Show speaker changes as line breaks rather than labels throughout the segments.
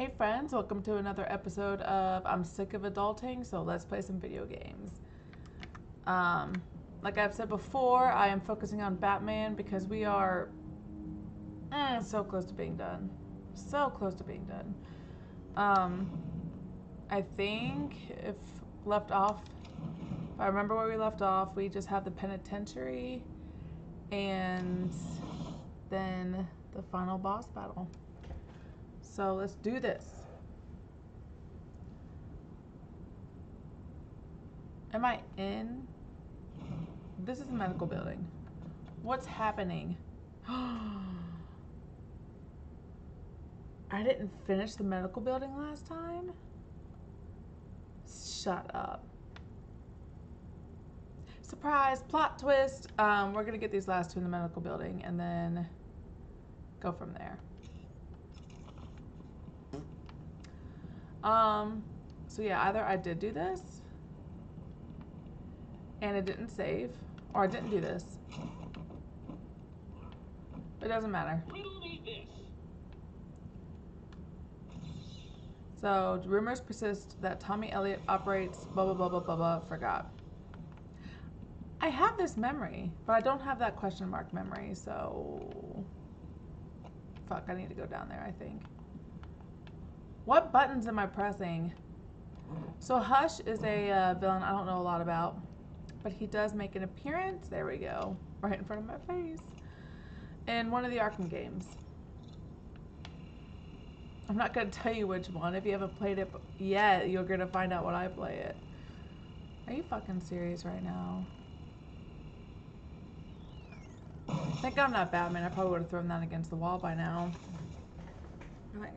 Hey friends, welcome to another episode of I'm Sick of Adulting, so let's play some video games. Um, like I've said before, I am focusing on Batman because we are mm, so close to being done. So close to being done. Um, I think if left off, if I remember where we left off, we just have the penitentiary and then the final boss battle. So let's do this. Am I in? This is a medical building. What's happening? I didn't finish the medical building last time? Shut up. Surprise, plot twist. Um, we're gonna get these last two in the medical building and then go from there. Um, so yeah, either I did do this and it didn't save, or I didn't do this. It doesn't matter. So rumors persist that Tommy Elliot operates blah blah blah blah blah blah. Forgot. I have this memory, but I don't have that question mark memory. So fuck, I need to go down there. I think. What buttons am I pressing? So Hush is a uh, villain I don't know a lot about, but he does make an appearance. There we go, right in front of my face. In one of the Arkham games. I'm not going to tell you which one. If you haven't played it yet, you're going to find out when I play it. Are you fucking serious right now? Thank God I'm not Batman. I probably would have thrown that against the wall by now. Like,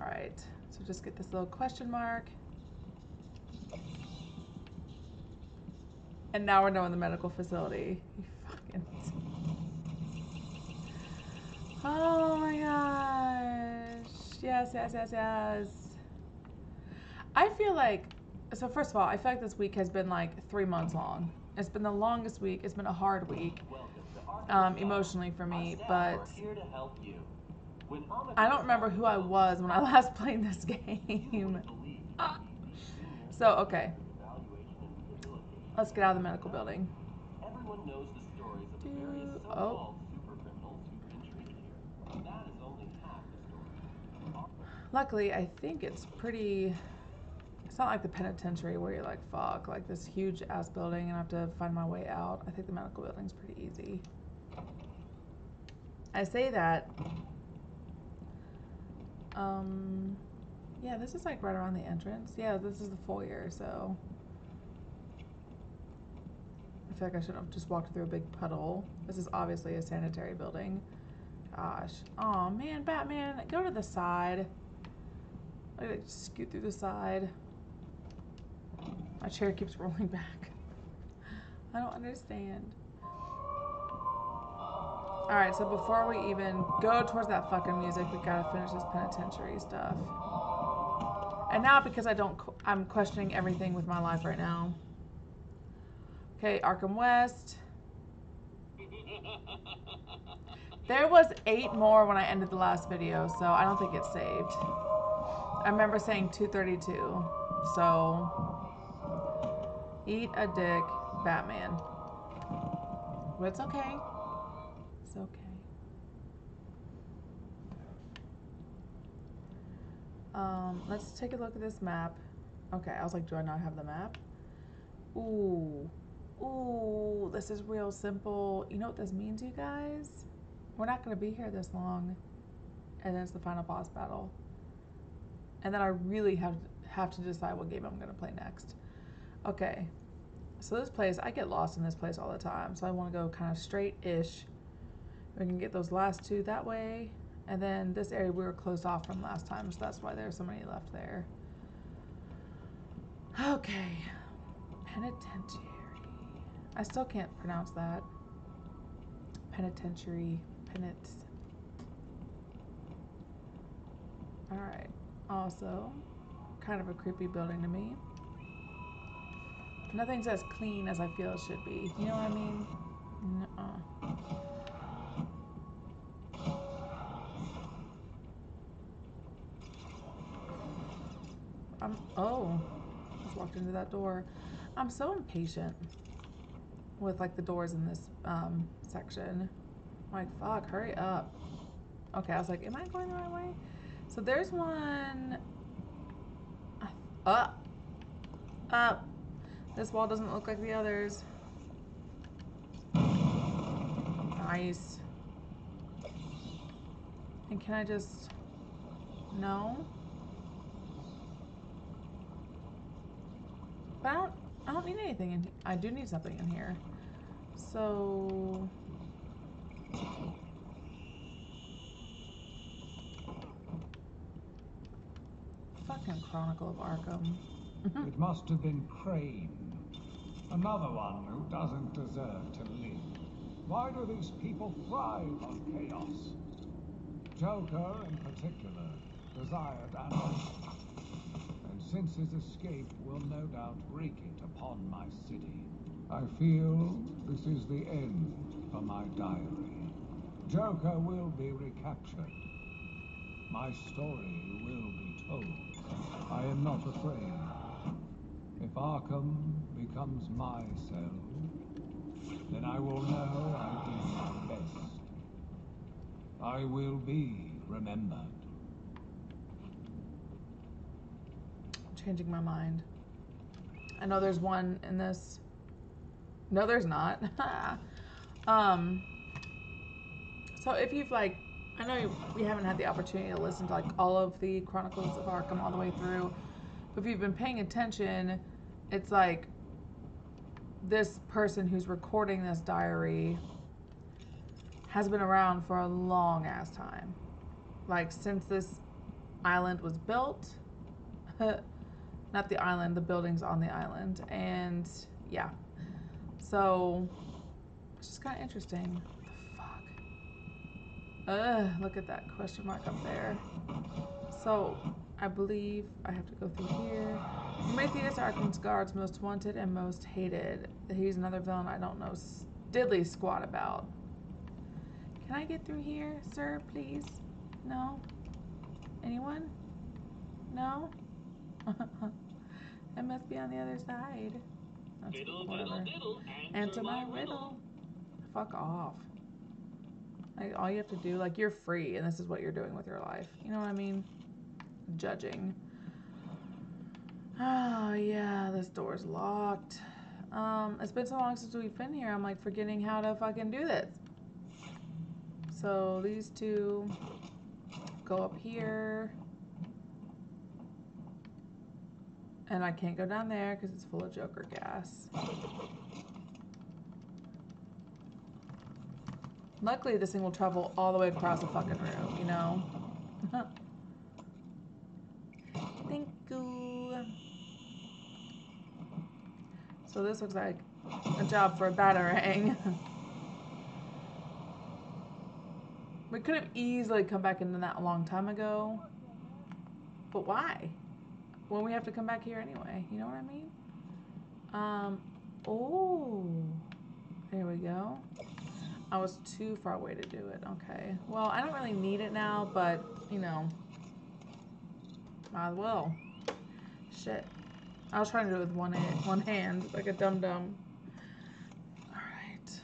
all right, so just get this little question mark. And now we're knowing the medical facility. You fucking. Oh my gosh. Yes, yes, yes, yes. I feel like, so first of all, I feel like this week has been like three months long. It's been the longest week. It's been a hard week um, emotionally for me, but I don't remember who I was when I last played this game. so, okay. Let's get out of the medical building. Oh. Luckily, I think it's pretty... It's not like the penitentiary where you're like, fuck, like this huge ass building and I have to find my way out. I think the medical building's pretty easy. I say that um, yeah, this is like right around the entrance. Yeah, this is the foyer, so. I feel like I should have just walked through a big puddle. This is obviously a sanitary building. Gosh. Oh man, Batman, go to the side. I like scoot through the side. My chair keeps rolling back. I don't understand. Alright, so before we even go towards that fucking music, we gotta finish this penitentiary stuff. And now, because I don't, I'm questioning everything with my life right now. Okay, Arkham West. There was eight more when I ended the last video, so I don't think it's saved. I remember saying 232, so... Eat a dick, Batman. But it's okay. It's okay. Um, let's take a look at this map. Okay, I was like, do I not have the map? Ooh. Ooh, this is real simple. You know what this means, you guys? We're not to be here this long. And then it's the final boss battle. And then I really have have to decide what game I'm to play next. Okay. So this place, I get lost in this place all the time. So I want to go kind of straight-ish we can get those last two that way. And then this area we were closed off from last time, so that's why there's so many left there. Okay. Penitentiary. I still can't pronounce that. Penitentiary. Penit. Alright. Also, kind of a creepy building to me. Nothing's as clean as I feel it should be. You know what I mean? Uh. I'm. Oh, just walked into that door. I'm so impatient with like the doors in this um, section. I'm like, fuck, hurry up. Okay, I was like, am I going the right way? So there's one. Up. Up. This wall doesn't look like the others. Nice. And can I just... No? But I don't, I don't need anything in I do need something in here. So... Fucking Chronicle of Arkham.
it must have been Crane. Another one who doesn't deserve to live. Why do these people thrive on chaos? Joker, in particular, desired anarchy. Since his escape will no doubt wreak it upon my city, I feel this is the end for my diary. Joker will be recaptured. My story will be told. I am not afraid. If Arkham becomes my cell, then I will know I did my best. I will be remembered.
I'm changing my mind. I know there's one in this. No, there's not. um. So if you've like, I know we haven't had the opportunity to listen to like all of the Chronicles of Arkham all the way through, but if you've been paying attention, it's like this person who's recording this diary has been around for a long ass time. Like since this island was built. Not the island, the buildings on the island. And yeah. So it's just kind of interesting. What the fuck? Ugh, look at that question mark up there. So I believe I have to go through here. Prometheus Arkham's guards most wanted and most hated. He's another villain I don't know diddly squat about. Can I get through here, sir, please? No? Anyone? No? it must be on the other side. That's
Diddle,
whatever.
diddle, diddle,
Answer my riddle. Fuck off. Like, all you have to do, like, you're free, and this is what you're doing with your life. You know what I mean? Judging. Oh, yeah, this door's locked. Um, it's been so long since we've been here, I'm, like, forgetting how to fucking do this. So these two go up here. And I can't go down there because it's full of Joker gas. Luckily, this thing will travel all the way across the fucking room, you know? Thank you. So this looks like a job for a batarang. We could have easily come back into that a long time ago. But why? When we have to come back here anyway. You know what I mean? Um, oh. There we go. I was too far away to do it. Okay. Well, I don't really need it now, but, you know. Might as well. Shit. I was trying to do it with one hand, one hand like a dum-dum. Alright.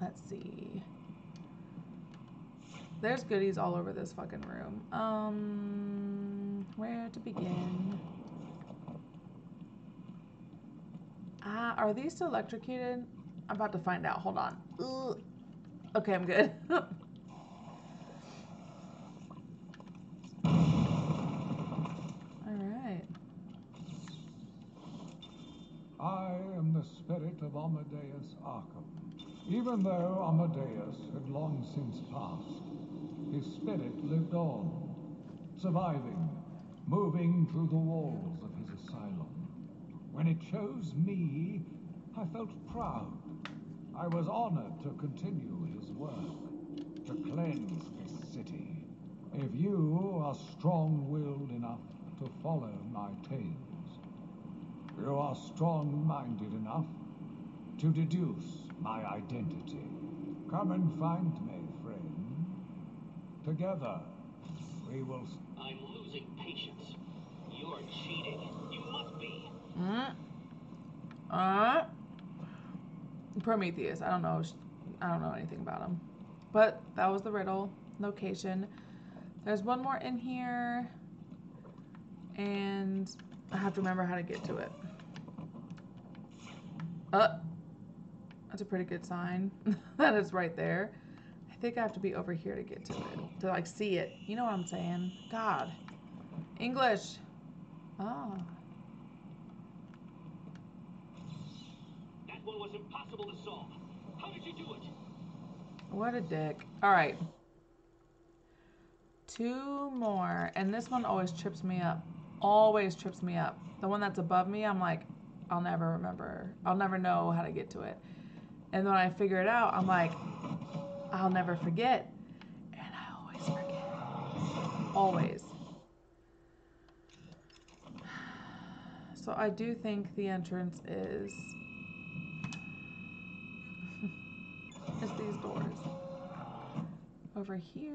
Let's see. There's goodies all over this fucking room. Um, where to begin? Ah, are these still electrocuted? I'm about to find out. Hold on. Ugh. Okay, I'm good. Alright.
I am the spirit of Amadeus Arkham. Even though Amadeus had long since passed, his spirit lived on, surviving, moving through the walls of his asylum. When it chose me, I felt proud. I was honored to continue his work, to cleanse this city. If you are strong-willed enough to follow my tales, you are strong-minded enough to deduce my identity. Come and find me, friend. Together, we will...
I'm losing patience. Cheating.
Mm. Uh. Prometheus. I don't know. I don't know anything about him. But that was the riddle. Location. There's one more in here. And I have to remember how to get to it. Uh. That's a pretty good sign that it's right there. I think I have to be over here to get to it. To like see it. You know what I'm saying? God. English. Oh.
That one was impossible to solve. How did you do it?
What a dick. All right. Two more. And this one always trips me up. Always trips me up. The one that's above me, I'm like, I'll never remember. I'll never know how to get to it. And when I figure it out, I'm like, I'll never forget. And I always forget. Always. So I do think the entrance is is these doors. Over here.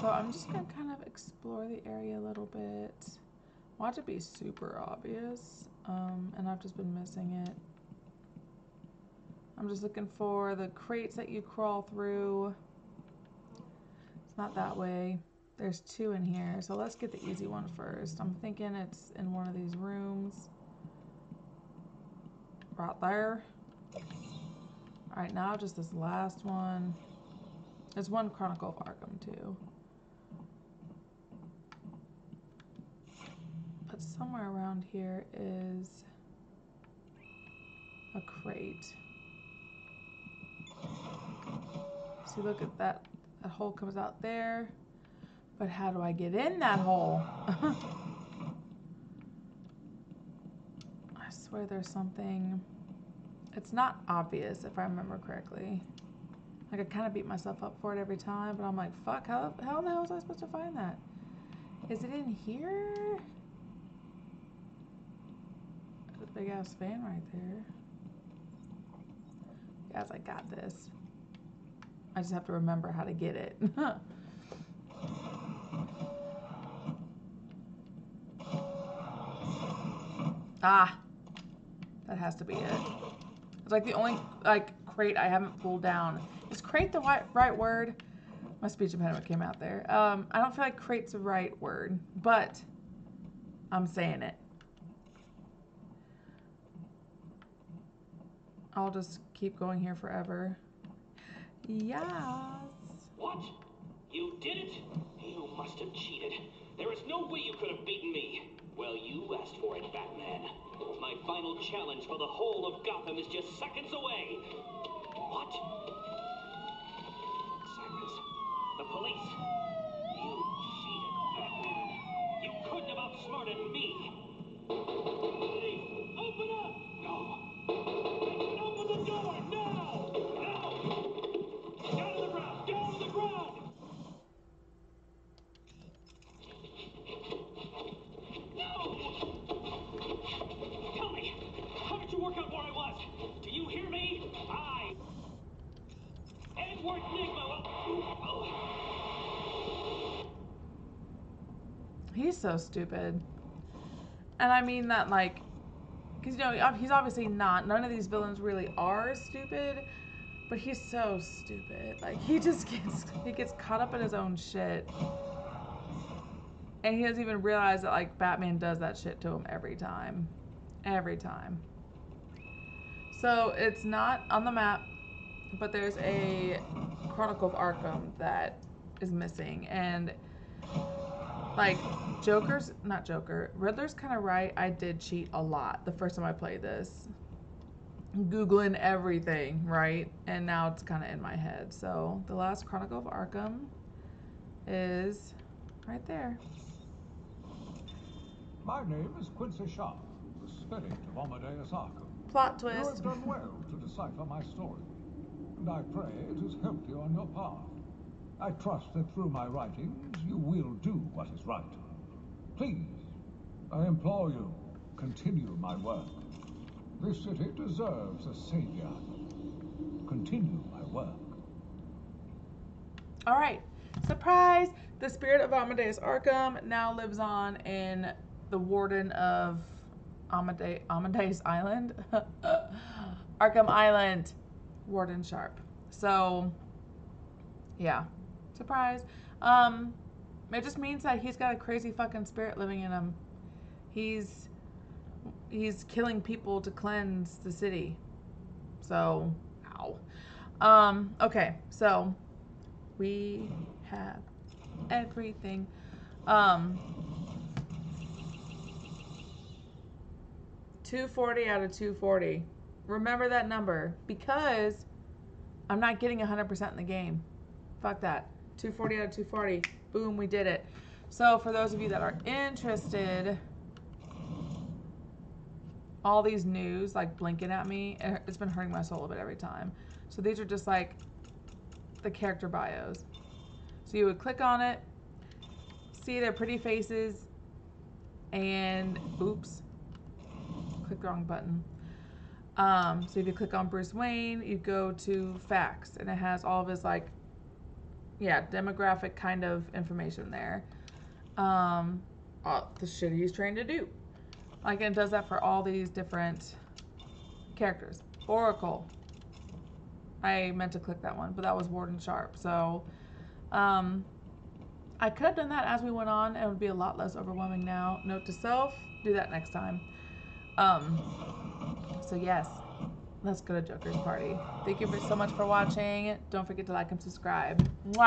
So I'm just gonna kind of explore the area a little bit. Want to be super obvious, um, and I've just been missing it. I'm just looking for the crates that you crawl through. It's not that way. There's two in here, so let's get the easy one first. I'm thinking it's in one of these rooms. Right there. Alright, now just this last one. There's one Chronicle of Arkham too. But somewhere around here is a crate. See, look at that. That hole comes out there. But how do I get in that hole? I swear there's something. It's not obvious if I remember correctly. Like I kind of beat myself up for it every time, but I'm like, fuck, how, how the hell was I supposed to find that? Is it in here? There's a big ass fan right there. Guys, I got this. I just have to remember how to get it. ah, that has to be it. It's like the only like crate I haven't pulled down. Is crate the right, right word? My speech impediment came out there. Um, I don't feel like crate's the right word, but I'm saying it. I'll just keep going here forever. Yes.
What? You did it? You must have cheated. There is no way you could have beaten me. Asked for it, Batman. My final challenge for the whole of Gotham is just seconds away. What? Sirens. The police. You cheated, Batman. You couldn't have outsmarted me.
So stupid. And I mean that like, because you know he's obviously not. None of these villains really are stupid, but he's so stupid. Like he just gets he gets caught up in his own shit, and he doesn't even realize that like Batman does that shit to him every time, every time. So it's not on the map, but there's a Chronicle of Arkham that is missing, and like Joker's not Joker. Riddler's kind of right. I did cheat a lot the first time I played this. Googling everything, right? And now it's kind of in my head. So the last Chronicle of Arkham is right there.
My name is Quincy Sharp, the spirit of Amadeus Arkham.
Plot twist.
You have done well to decipher my story, and I pray it has helped you on your path. I trust that through my writings you will do what is right. Please, I implore you, continue my work. This city deserves a savior. Continue my work.
All right. Surprise! The spirit of Amadeus Arkham now lives on in the warden of Amade- Amadeus Island. Arkham Island. Warden Sharp. So, yeah. Surprise. Um, it just means that he's got a crazy fucking spirit living in him. He's he's killing people to cleanse the city. So, ow. Um, okay, so we have everything. Um, 240 out of 240. Remember that number because I'm not getting 100% in the game. Fuck that. 240 out of 240. Boom, we did it. So, for those of you that are interested, all these news like blinking at me, it's been hurting my soul a bit every time. So, these are just like the character bios. So, you would click on it, see their pretty faces, and oops, click the wrong button. Um, so if you click on Bruce Wayne, you go to facts, and it has all of his like, yeah, demographic kind of information there. Um, all the shit he's trying to do. Like it does that for all these different characters. Oracle. I meant to click that one, but that was Warden Sharp. So, um, I could have done that as we went on. It would be a lot less overwhelming now. Note to self: do that next time. Um, so yes, let's go to Joker's party. Thank you so much for watching. Don't forget to like and subscribe. Mwah!